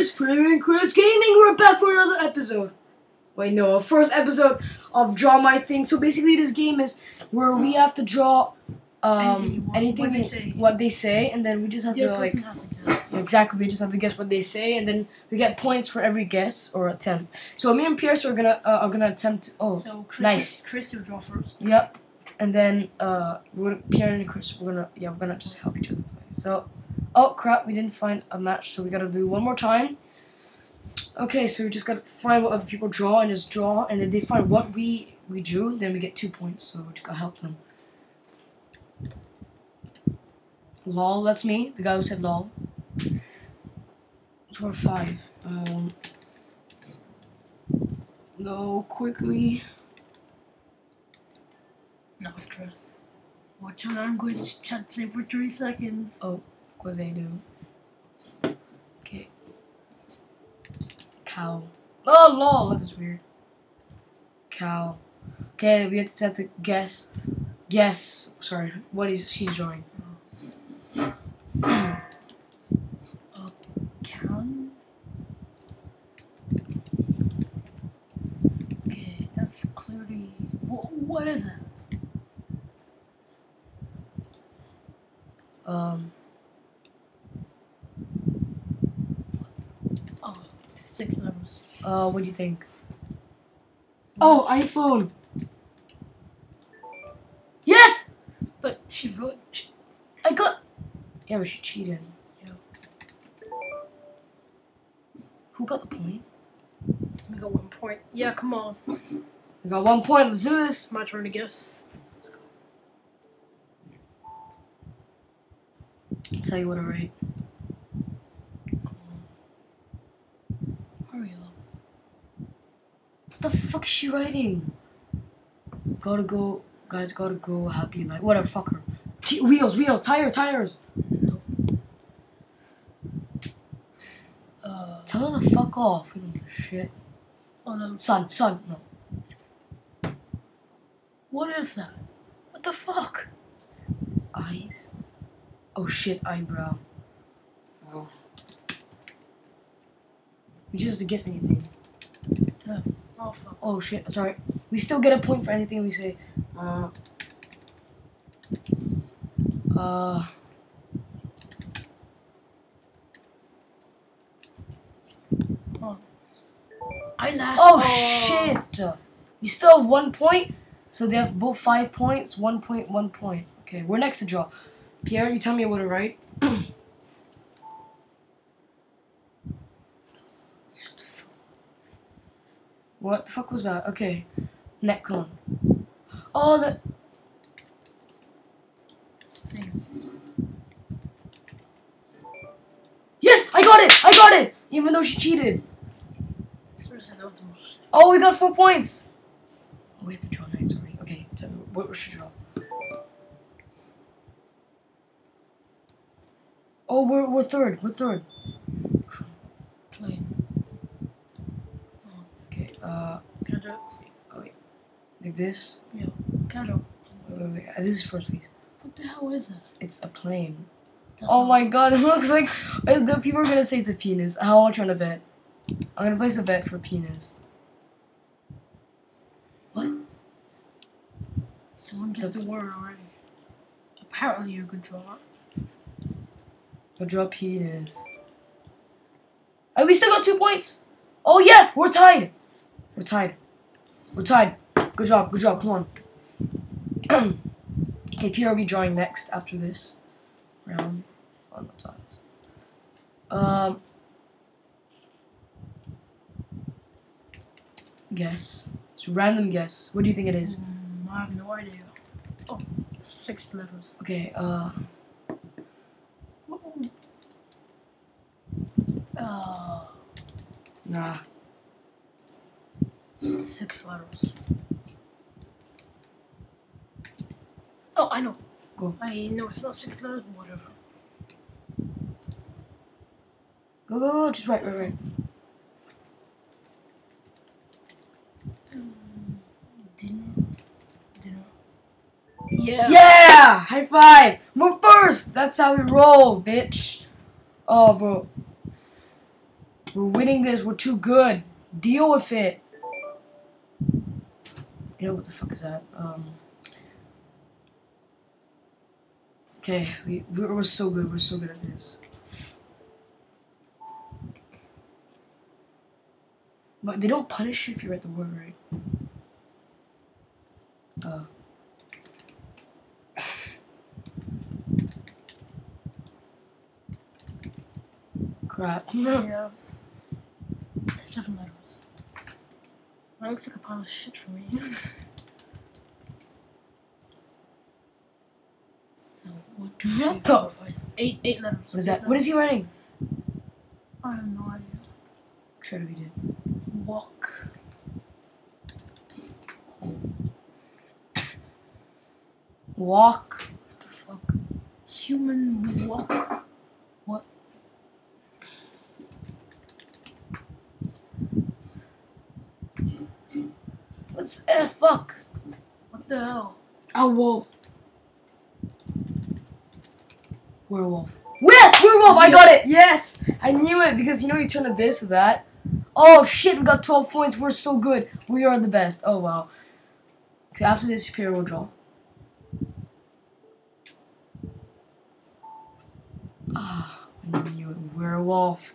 guys, and Chris Gaming. We're back for another episode. Wait, no, first episode of Draw My Thing. So basically, this game is where we have to draw um, Anything. What they say. what they say, and then we just have The to like has to exactly we just have to guess what they say, and then we get points for every guess or attempt. So me and Pierce are gonna uh, are gonna attempt. Oh, So Chris, nice. Chris, you draw first. Yep. And then uh we're Pierre and Chris we're gonna yeah, we're gonna just help each other play. So oh crap, we didn't find a match, so we gotta do one more time. Okay, so we just gotta find what other people draw and just draw and then they find what we we drew, then we get two points, so we just gotta help them. Lol, that's me, the guy who said lol. We're five. Um No, quickly. No, Chris. Watch your language. Chat say for three seconds. What they do? Okay. Cow. Oh lol, that is weird. Cow. Okay, we have to have to guess. Guess. Sorry, what is she's drawing? Count. Okay, that's clearly. What is it? Um. Oh, six levels. Uh, what do you think? Oh, iPhone. Yes, but she wrote. She, I got. Yeah, but she cheated. Yeah. Who got the point? we got one point. Yeah, come on. We got one point. Let's do this. My turn to guess. I'll tell you what I write. Hurry up. What the fuck is she writing? Gotta go, guys. Gotta go. Happy life. What a fucker. T- wheels, wheels, tire, tires. Uh, Tell her to fuck off. You Shit. oh no. Sun, sun. No. What is that? What the fuck? Eyes. Oh shit. Eyebrow. Oh. We just guess anything. Oh fuck. Oh shit. Sorry. We still get a point for anything we say. Uh. Uh. Eyelash. Oh, shit! You still have one point, so they have both five points. One point, one point. Okay, we're next to draw. Pierre, you tell me what to write. what the fuck was that? Okay, neck come on. Oh, the Same. yes, I got it! I got it! Even though she cheated. Seriously, that was Oh, we got four points. Oh, we have to draw next, sorry. Okay, so what should we draw? Oh, we're, we're third. We're third. plane. Okay, uh, Can I draw? Like this. I draw? Wait, wait, wait. This is first, please. What the hell is that? It's a plane. That's Oh my god, it looks like uh, the people are gonna say it's a penis. How much on a bet? I'm gonna place a bet for penis. What? Someone gets the word already. Apparently, you're a good drawer. I draw penis. And we still got two points. Oh yeah, we're tied. We're tied. We're tied. Good job. Good job. Come on. okay, be drawing next after this round. On what size? Um. Guess. It's a random guess. What do you think it is? Mm, I have no idea. Oh, six letters. Okay. Uh. Uh, Nah. six letters. Oh, I know. Go. I know it's not six but whatever. Go go go. Just right right right. Dinner. Dinner. Yeah. Yeah! High five! Move first! That's how we roll, bitch. Oh, bro. We're winning this. We're too good. Deal with it. You know what the fuck is that? Um. Okay, we we're, we're so good. We're so good at this. But they don't punish you if you write the word right. Uh. Crap. Have seven letters. That looks like a pile of shit for me. no, one, two, three, What four, the- five, six, eight, eight letters. What is that? What is he writing? I have no idea. Sure we did. Walk. Walk. What the fuck? Human walk. What? What's eh fuck? What the hell? A wolf. Werewolf. Where? Werewolf! I got it! Yes! I knew it because you know you turn to this to that. Oh shit, we got 12 points. We're so good. We are the best. Oh wow. Okay, after this, Superior will draw. Ah, I knew it. Werewolf.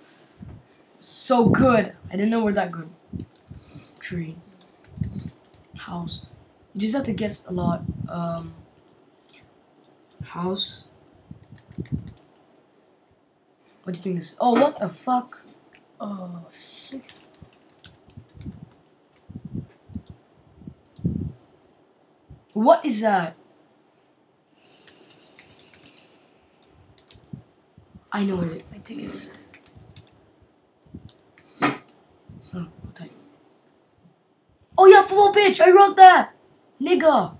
So good. I didn't know we're that good. Tree. House. You just have to guess a lot. Um, house. What do you think this? Is? Oh, what the fuck? Uh, six. What is that? I know it. I take it. Oh, what type? Oh yeah, football pitch. I wrote that. Nigga.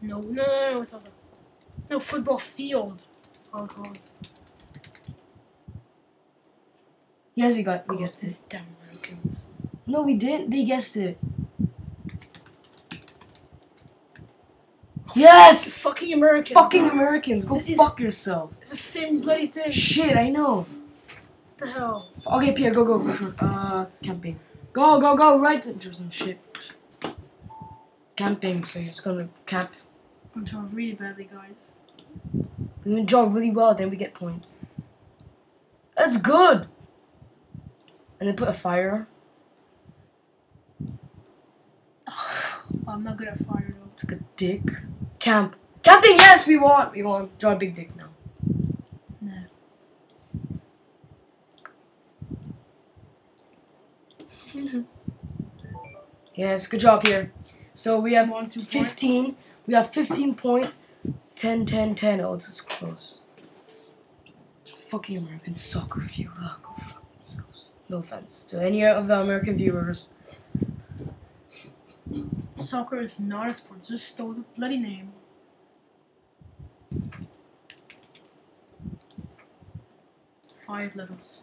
No, no, no, no, it's not. No, football field. Oh, God. Yes, we got. We God, guessed it. damn Americans. No, we didn't. They guessed it. It's Yes. fucking Americans. Fucking Americans. Go This fuck yourself. It's the same bloody thing. Shit, I know. What the hell? Okay, Pierre, go, go, go. Uh, camping. Go, go, go, right. to- some shit. Camping, so you're just gonna camp. I'm trying really badly, guys. We can draw really well, then we get points. That's good. And then put a fire. I'm not good at fire though. It's like a dick. Camp. Camping, yes, we want. We want. Draw a big dick now. No. Yes, good job here. So we have One, two, points. 15. We have 15 points. 10, 10, 10. Oh, this is close. Fucking American soccer view. Oh, go fuck themselves. No offense to any of the American viewers. Soccer is not a sport. Just stole the bloody name. Five letters.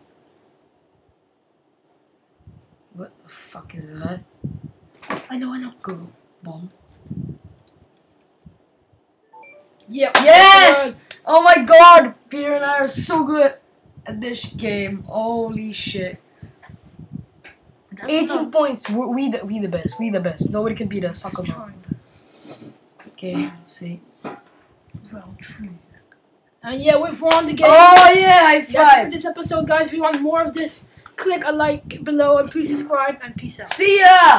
What the fuck is that? I know, I know. Go. Bomb. Yep. Yes! Oh my god! Peter and I are so good at this game. Holy shit. That's 18 not- points. We're, we the we the best. We the best. Nobody can beat us. Fuck them. Okay, let's see. So true. And yeah, we've won the game. Oh yeah, high That's it for this episode, guys. If you want more of this, click a like below and please subscribe and peace out. See ya!